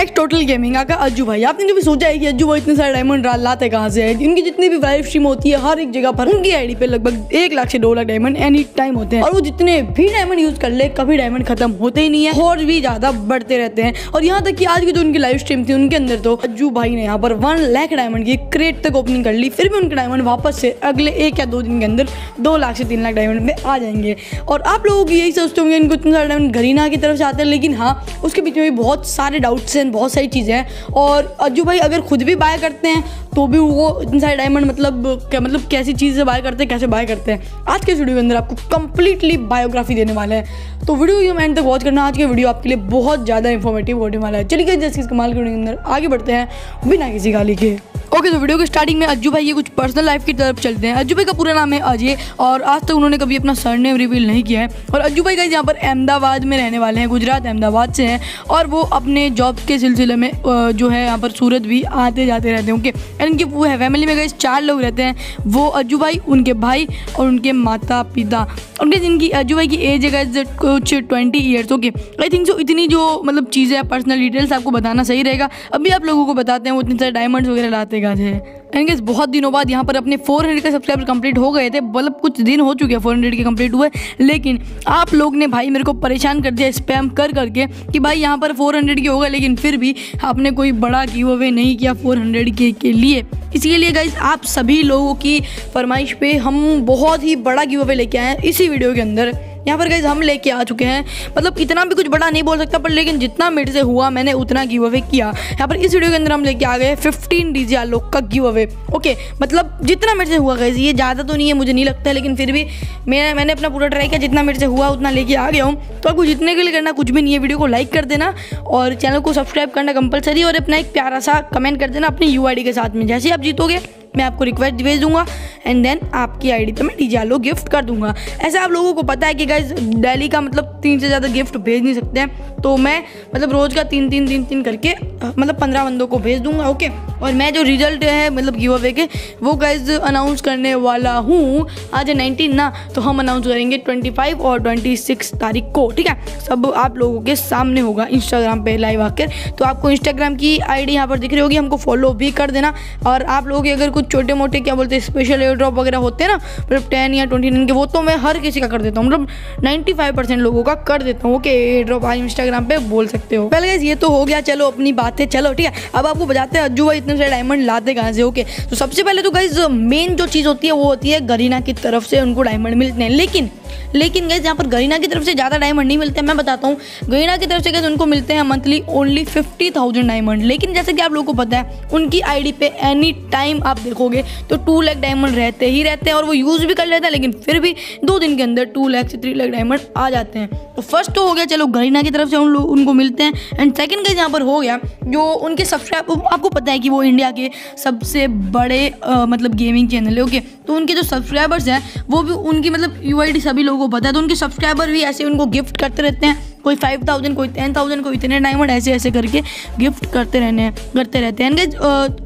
Next total gaming आका अज्जू भाई, आपने कभी सोचा है कि अज्जू भाई इतने सारे डायमंड लाते कहाँ से है? इनकी जितनी भी लाइव स्ट्रीम होती है, हर एक जगह पर, उनकी आईडी पे लगभग एक लाख से दो लाख डायमंड एनी टाइम होते हैं। और वो जितने भी डायमंड यूज़ कर ले, कभी डायमंड खत्म होते ही नहीं है, और भी ज़्यादा बढ़ते रहते हैं। और यहाँ तक कि आज की जो उनकी लाइव स्ट्रीम थी, उनके अंदर तो अज्जू भाई ने यहाँ पर वन लाख डायमंड की क्रेट तक ओपनिंग कर ली, फिर भी उनके डायमंड वापस से अगले एक या दो दिन के अंदर दो लाख से तीन लाख डायमंड में आ जाएँगे। और आप लोगों की यही सोचते होंगे, इनको इतने सारे डायमंड गरीना की तरफ़ से आते हैं, लेकिन हाँ उसके पीछे भी बहुत सारे डाउट्स हैं बहुत सारी चीज़ें हैं। और अज्जू भाई अगर खुद भी बाय करते हैं तो भी वो इतने सारे डायमंड मतलब क्या मतलब कैसी चीज़ से बाय करते हैं, कैसे बाय करते हैं। आज के वीडियो के अंदर आपको कंप्लीटली बायोग्राफी देने वाले हैं। तो वीडियो ये एंड तक वॉच करना। आज के वीडियो आपके लिए बहुत ज़्यादा इंफॉर्मेटिव होने वाला है। चलिए जैसे इस कमाल के वीडियो के अंदर आगे बढ़ते हैं बिना किसी गाली के। ओके तो वीडियो के स्टार्टिंग में अज्जू भाई ये कुछ पर्सनल लाइफ की तरफ़ चलते हैं। अज्जू भाई का पूरा नाम है अजय और आज तक उन्होंने कभी अपना सरनेम रिवील नहीं किया है। और अज्जू भाई का यहाँ पर अहमदाबाद में रहने वाले हैं, गुजरात अहमदाबाद से हैं और वो अपने जॉब के सिलसिले में जो है यहाँ पर सूरत भी आते जाते रहते हैं। ओके इनकी वो है फैमिली में गए चार लोग रहते हैं, वो अज्जू भाई, उनके भाई और उनके माता पिता उनके जिनकी अज्जू भाई की एज है कुछ twenty years okay I think so इतनी जो मतलब चीज़ें पर्सनल डिटेल्स आपको बताना सही रहेगा। अभी आप लोगों को बताते हैं, वो इतने सारे डायमंड्स वगैरह लाते का है। एंड बहुत दिनों बाद यहाँ पर अपने 400 के सब्सक्राइबर कंप्लीट हो गए थे। मतलब कुछ दिन हो चुके हैं 400 के कंप्लीट हुए। लेकिन आप लोग ने भाई मेरे को परेशान कर दिया स्पैम कर करके कि भाई यहाँ पर 400 के हो गए, लेकिन फिर भी आपने कोई बड़ा गिव अवे नहीं किया 400 के के लिए। इसके लिए गाइज़ आप सभी लोगों की फरमाइश पे हम बहुत ही बड़ा गिव अवे लेके आए हैं इसी वीडियो के अंदर। यहाँ पर गई हम लेके आ चुके हैं। मतलब इतना भी कुछ बड़ा नहीं बोल सकता, पर लेकिन जितना मेरे से हुआ, मैंने उतना गिव अवे किया। यहाँ पर इस वीडियो के अंदर हम लेके आ गए फिफ्टीन डी जी लोग का गिव अवे ओके मतलब जितना मेरे से हुआ गई ये ज़्यादा तो नहीं है, मुझे नहीं लगता लेकिन फिर भी मैं, मैंने अपना पूरा ट्राई किया, जितना मेरे से हुआ, उतना लेके आ गया हूँ। तो आपको जितने के लिए करना, कुछ भी नहीं है वीडियो को लाइक कर देना और चैनल को सब्सक्राइब करना कंपलसरी और अपना एक प्यारा सा कमेंट कर देना अपनी यू के साथ में। जैसे आप जीतोगे मैं आपको रिक्वेस्ट भेज दूँगा एंड देन आपकी आईडी पे मैं डिजालो गिफ्ट कर दूँगा। ऐसे आप लोगों को पता है कि गाइज़ डेली का मतलब तीन से ज़्यादा गिफ्ट भेज नहीं सकते हैं। तो मैं मतलब रोज़ का तीन तीन तीन तीन करके मतलब पंद्रह बंदों को भेज दूँगा ओके और मैं जो रिज़ल्ट है मतलब गिव अवे के, वो गाइज़ अनाउंस करने वाला हूँ आज नाइनटीन ना तो हम अनाउंस करेंगे ट्वेंटी फाइव और ट्वेंटी सिक्स तारीख को, ठीक है? सब आप लोगों के सामने होगा इंस्टाग्राम पे लाइव आकर। तो आपको इंस्टाग्राम की आईडी यहाँ पर दिख रही होगी, हमको फॉलो भी कर देना। और आप लोगों के अगर कुछ छोटे मोटे क्या बोलते हैं स्पेशल एयर ड्रॉप वगैरह होते हैं ना मतलब टेन या ट्वेंटी नाइन के, वो तो मैं हर किसी का कर देता हूँ मतलब नाइन्टी फाइव परसेंट लोगों का कर देता हूँ ओके एयर ड्रॉप आज इंस्टाग्राम पे बोल सकते हो। पहले ये तो हो गया, चलो अपनी बातें, चलो, ठीक है? अब आपको बताते हैं, अज्जू भाई इतने सारे डायमंड लाते कहाँ से? ओके तो सबसे पहले तो गाइज़ मेन जो चीज़ होती है, वो होती है गरीना की तरफ़ से उनको डायमंड मिलते हैं। लेकिन लेकिन गैस यहाँ पर गरीना की तरफ़ से ज़्यादा डायमंड नहीं मिलते मैं बताता हूँ, गरीना की तरफ़ से गैस उनको मिलते हैं monthly only fifty thousand diamond लेकिन जैसे कि आप लोगों को पता है, उनकी आईडी पे एनी टाइम आप देखोगे तो टू लैख डायमंड रहते ही रहते हैं और वो यूज़ भी कर लेते हैं, लेकिन फिर भी दो दिन के अंदर टू लैख से थ्री लैख डायमंड आ जाते हैं। तो फ़र्स्ट तो हो गया, चलो गरीना की तरफ़ से उन लोग उनको मिलते हैं। एंड सेकेंड गैस यहाँ पर हो गया, जो उनके सब्सक्राइब आपको पता है कि वो इंडिया के सबसे बड़े आ, मतलब गेमिंग चैनल है ओके तो उनके जो सब्सक्राइबर्स हैं वो भी उनकी मतलब यू सभी लोगों को पता है तो उनके सब्सक्राइबर भी ऐसे उनको गिफ्ट करते रहते हैं। कोई फाइव थाउज़ेंड कोई टेन थाउज़ेंड कोई इतने डायमंड ऐसे ऐसे करके गिफ्ट करते रहने करते रहते हैं। एंड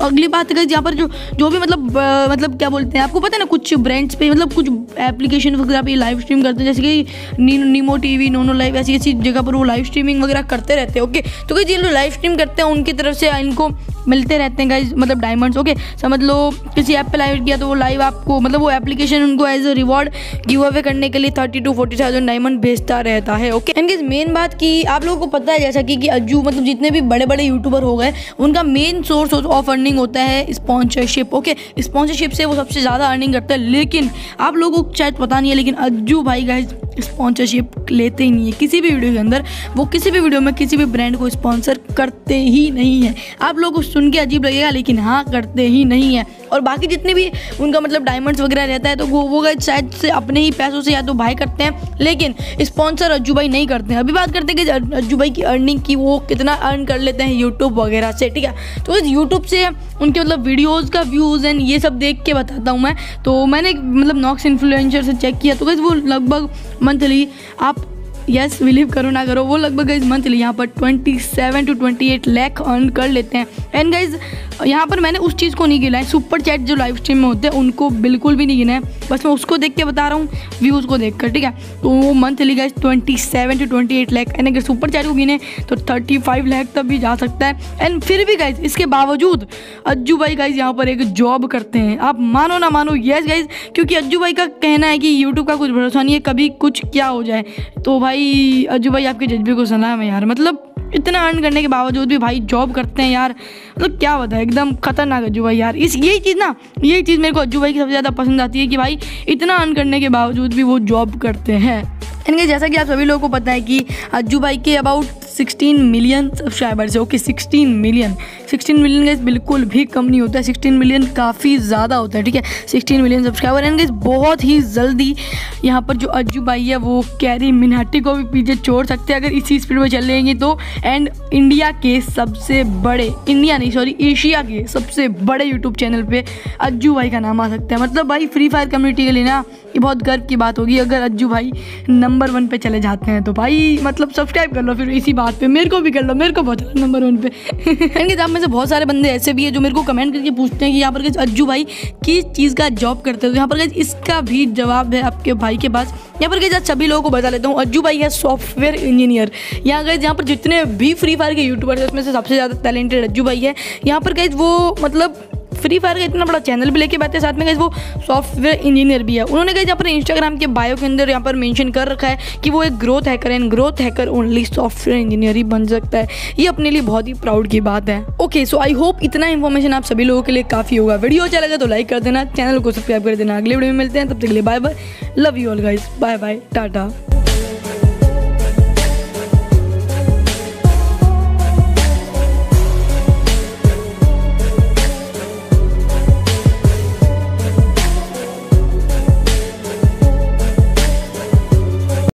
अगली बात है यहाँ पर जो जो भी मतलब आ, मतलब क्या बोलते हैं आपको पता है ना कुछ ब्रांड्स पे मतलब कुछ एप्लीकेशन वगैरह पे लाइव स्ट्रीम करते हैं जैसे कि नी, Nimo T V Nono live ऐसी ऐसी जगह पर वो लाइव स्ट्रीमिंग वगैरह करते रहते हैं। ओके तो कई जो लाइव स्ट्रीम करते हैं उनकी तरफ़ से इनको मिलते रहते हैं गाइज़ मतलब डायमंड्स ओके समझ लो किसी ऐप पे लाइव किया तो वो लाइव आपको मतलब वो एप्लीकेशन उनको as a reward give away करने के लिए thirty two forty thousand diamond भेजता रहता है। ओके एंड मेन बात कि आप लोगों को पता है जैसा कि, कि अज्जू मतलब जितने भी बड़े बड़े यूट्यूबर हो गए उनका मेन सोर्स ऑफ़ अर्निंग होता है स्पॉन्सरशिप ओके स्पॉन्सरशिप से वो सबसे ज़्यादा अर्निंग करता है लेकिन आप लोगों को शायद पता नहीं है लेकिन अज्जू भाई गाइज़ स्पॉन्सरशिप लेते ही नहीं है। किसी भी वीडियो के अंदर, वो किसी भी वीडियो में किसी भी ब्रांड को स्पॉन्सर करते ही नहीं है। आप लोगों को सुन के अजीब लगेगा, लेकिन हाँ करते ही नहीं है। और बाकी जितने भी उनका मतलब डायमंड्स वगैरह रहता है तो वो वो शायद से अपने ही पैसों से या तो भाई करते हैं, लेकिन स्पॉन्सर अज्जू भाई नहीं करते हैं। अभी बात करते हैं कि अज्जू भाई की अर्निंग की, वो कितना अर्न कर लेते हैं यूट्यूब वगैरह से, ठीक है? तो इस यूट्यूब से उनके मतलब वीडियोज़ का व्यूज़ एंड ये सब देख के बताता हूँ मैं। तो मैंने मतलब नॉक्स इन्फ्लुएंसर से चेक किया तो वो लगभग मंथली, आप यस बिलीव करो ना करो, वो लगभग गाइज़ मंथली यहाँ पर 27 टू 28 लाख अर्न कर लेते हैं। एंड गाइज़ यहाँ पर मैंने उस चीज़ को नहीं गिना है। सुपर चैट जो लाइव स्ट्रीम में होते हैं, उनको बिल्कुल भी नहीं गिना है। बस मैं उसको देख के बता रहा हूँ व्यूज़ को देख कर ठीक है? तो वो monthly guys twenty seven two twenty eight lakh and अगर सुपर चैट को गिने तो थर्टी फाइव लैख तक भी जा सकता है। एंड फिर भी गाइज़ इसके बावजूद अज्जू भाई गाइज़ यहाँ पर एक जॉब करते हैं। आप मानो ना मानो येस गाइज़ क्योंकि अज्जू भाई का कहना है कि यूट्यूब का कुछ भरोसा नहीं है, कभी कुछ क्या हो जाए। तो भाई, अज्जू भाई आपके जज्बे को सलाह है यार मतलब इतना अर्न करने के बावजूद भी भाई जॉब करते हैं यार। मतलब क्या बताए एकदम खतरनाक अज्जू भाई यार। इस, यही चीज़ ना, यही चीज़ मेरे को अज्जू भाई की सबसे ज़्यादा पसंद आती है कि भाई इतना अर्न करने के बावजूद भी वो जॉब करते हैं। इनके जैसा कि आप सभी लोगों को पता है कि अज्जू भाई के about 16 million subscribers okay 16 million 16 million guys बिल्कुल भी कम नहीं होता. है 16 मिलियन काफ़ी ज़्यादा होता है, ठीक है? 16 मिलियन सब्सक्राइबर एंड गैस बहुत ही जल्दी यहाँ पर जो अज्जू भाई है, वो कैरी मिनाटी को भी पीछे छोड़ सकते हैं। अगर इसी स्पीड में चल रहेंगे तो एंड इंडिया के सबसे बड़े इंडिया नहीं सॉरी एशिया के सबसे बड़े यूट्यूब चैनल पर अज्जू भाई का नाम आ सकता है। मतलब भाई फ्री फायर कम्युनिटी के लिए ना, ये बहुत गर्व की बात होगी। अगर अज्जू भाई नंबर वन पे चले जाते हैं तो भाई मतलब सब्सक्राइब कर लो, फिर इसी बात पे, मेरे को भी कर लो, मेरे को पहुँचा नंबर वन पे। इनके आप में से बहुत सारे बंदे ऐसे भी है जो मेरे को कमेंट करके पूछते हैं कि यहाँ पर गैस अज्जू भाई, किस चीज़ का जॉब करते हो? तो यहाँ पर इसका भी जवाब है आपके भाई के पास। यहाँ पर गैस सभी लोगों को बता लेता हूँ अज्जू भाई है सॉफ्टवेयर इंजीनियर यहाँ गए यहाँ पर जितने भी फ्री फायर के यूट्यूबर है, उसमें से सबसे ज़्यादा टैलेंटेड अज्जू भाई है। यहाँ पर गैस वो मतलब फ्री फायर का इतना बड़ा चैनल भी लेके बैठे साथ में गए वो सॉफ्टवेयर इंजीनियर भी है। उन्होंने कहा यहाँ पर इंस्टाग्राम के बायो के अंदर यहाँ पर मैंशन कर रखा है कि वो एक growth hacker and growth hacker only software engineer ही बन सकता है। ये अपने लिए बहुत ही प्राउड की बात है। ओके सो आई होप इतना इन्फॉर्मेशन आप सभी लोगों के लिए काफ़ी होगा। वीडियो अच्छा लगा तो लाइक कर देना चैनल को सब्सक्राइब कर देना। अगले वीडियो में मिलते हैं, तब तक के लिए bye bye love you all guys bye bye tata